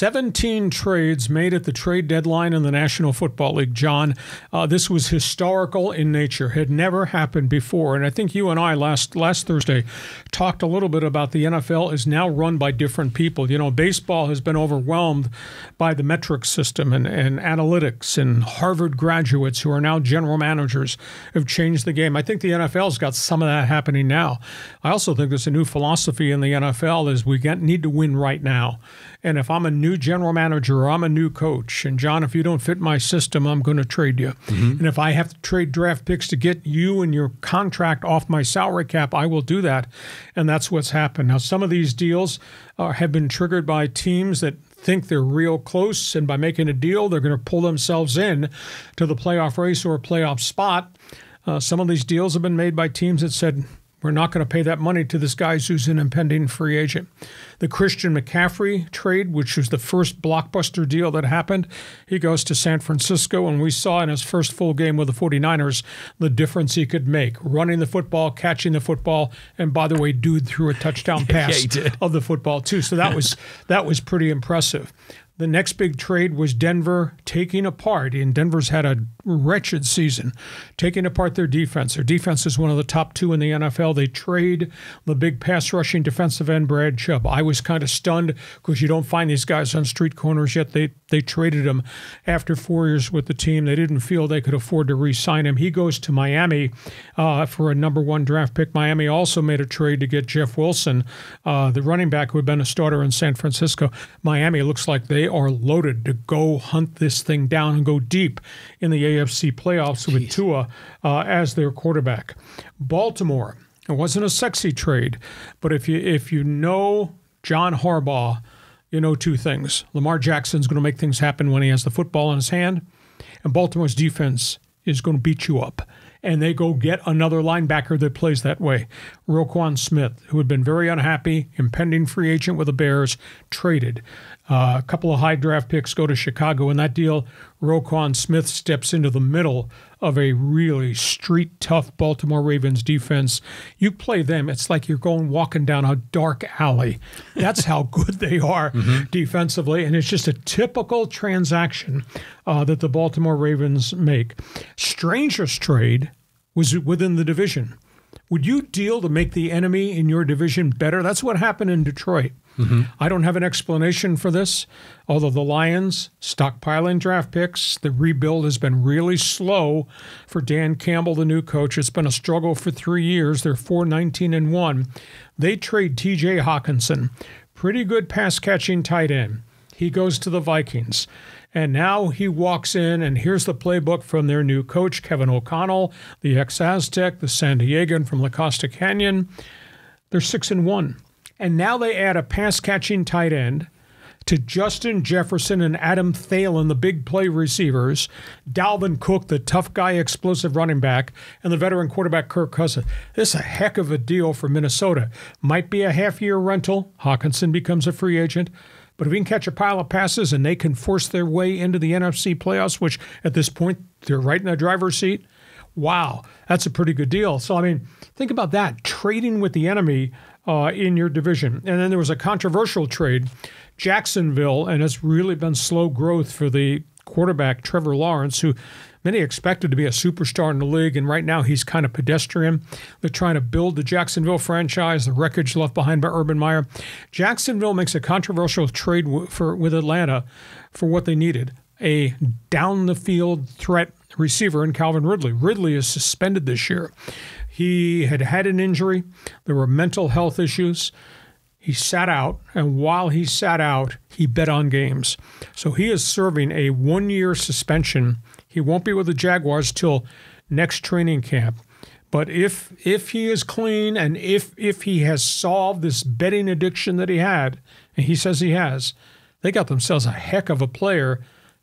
17 trades made at the trade deadline in the National Football League, John. Uh, this was historical in nature, had never happened before. And I think you and I last last Thursday talked a little bit about the NFL is now run by different people. You know, baseball has been overwhelmed by the metric system and, and analytics, and Harvard graduates who are now general managers have changed the game. I think the NFL's got some of that happening now. I also think there's a new philosophy in the NFL is we get, need to win right now. And if I'm a new general manager or I'm a new coach, and John, if you don't fit my system, I'm going to trade you. Mm-hmm. And if I have to trade draft picks to get you and your contract off my salary cap, I will do that. And that's what's happened. Now, some of these deals uh, have been triggered by teams that think they're real close, and by making a deal, they're going to pull themselves in to the playoff race or playoff spot. Uh, some of these deals have been made by teams that said, we're not going to pay that money to this guy who's an impending free agent. The Christian McCaffrey trade, which was the first blockbuster deal that happened, he goes to San Francisco, and we saw in his first full game with the 49ers the difference he could make running the football, catching the football, and by the way, dude threw a touchdown pass yeah, of the football too. So that was that was pretty impressive. The next big trade was Denver taking apart, and Denver's had a wretched season, taking apart their defense. Their defense is one of the top two in the NFL. They trade the big pass rushing defensive end, Brad Chubb. I was kind of stunned because you don't find these guys on street corners yet. They they traded him after four years with the team. They didn't feel they could afford to re-sign him. He goes to Miami uh, for a number one draft pick. Miami also made a trade to get Jeff Wilson, uh, the running back who had been a starter in San Francisco. Miami looks like they are loaded to go hunt this thing down and go deep in the AFC playoffs Jeez. with Tua uh, as their quarterback. Baltimore. It wasn't a sexy trade, but if you if you know John Harbaugh, you know two things. Lamar Jackson's going to make things happen when he has the football in his hand, and Baltimore's defense is going to beat you up and they go get another linebacker that plays that way. Roquan Smith, who had been very unhappy, impending free agent with the Bears, traded. Uh, a couple of high draft picks go to Chicago. In that deal, Roquan Smith steps into the middle of a really street tough Baltimore Ravens defense. You play them, it's like you're going walking down a dark alley. That's how good they are mm-hmm. defensively. And it's just a typical transaction uh, that the Baltimore Ravens make. Strangest trade was within the division. Would you deal to make the enemy in your division better? That's what happened in Detroit. Mm-hmm. I don't have an explanation for this. Although the Lions stockpiling draft picks, the rebuild has been really slow for Dan Campbell, the new coach. It's been a struggle for three years. They're 4 19 and 1. They trade TJ Hockenson, pretty good pass catching tight end. He goes to the Vikings. And now he walks in, and here's the playbook from their new coach, Kevin O'Connell, the ex Aztec, the San Diegan from La Costa Canyon. They're 6 and 1. And now they add a pass catching tight end to Justin Jefferson and Adam Thielen, the big play receivers, Dalvin Cook, the tough guy, explosive running back, and the veteran quarterback Kirk Cousins. This is a heck of a deal for Minnesota. Might be a half year rental. Hockenson becomes a free agent. But if we can catch a pile of passes and they can force their way into the NFC playoffs, which at this point they're right in the driver's seat, wow, that's a pretty good deal. So, I mean, think about that trading with the enemy uh, in your division. And then there was a controversial trade, Jacksonville, and it's really been slow growth for the quarterback, Trevor Lawrence, who many expected to be a superstar in the league, and right now he's kind of pedestrian. They're trying to build the Jacksonville franchise, the wreckage left behind by Urban Meyer. Jacksonville makes a controversial trade for with Atlanta for what they needed a down the field threat receiver in Calvin Ridley. Ridley is suspended this year. He had had an injury, there were mental health issues. He sat out, and while he sat out, he bet on games. So he is serving a one year suspension he won't be with the Jaguars till next training camp. But if if he is clean and if if he has solved this betting addiction that he had, and he says he has, they got themselves a heck of a player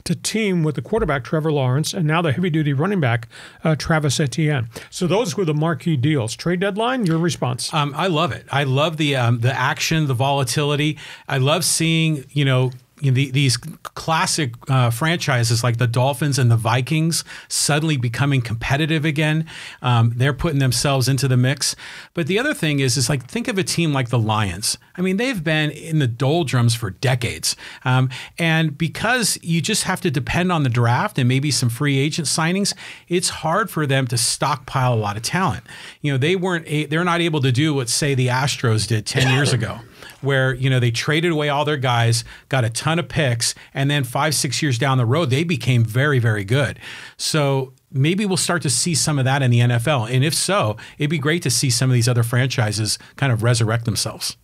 to team with the quarterback Trevor Lawrence and now the heavy duty running back uh, Travis Etienne. So those were the marquee deals. Trade deadline. Your response? Um, I love it. I love the um, the action, the volatility. I love seeing you know you know, the, these classic uh, franchises like the Dolphins and the Vikings suddenly becoming competitive again. Um, they're putting themselves into the mix. But the other thing is, is like think of a team like the Lions. I mean, they've been in the doldrums for decades. Um, and because you just have to depend on the draft and maybe some free agent signings, it's hard for them to stockpile a lot of talent. You know, they weren't, a, they're not able to do what, say, the Astros did 10 years ago where you know they traded away all their guys, got a ton of picks, and then five six years down the road they became very very good. So maybe we'll start to see some of that in the NFL, and if so, it'd be great to see some of these other franchises kind of resurrect themselves.